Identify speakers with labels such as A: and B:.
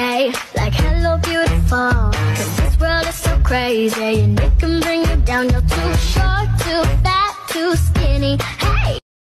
A: say like hello beautiful. Cause this world is so crazy and it can bring you down. You're too short, too fat, too skinny.